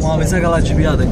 uma mi sa che l'ha gipiata.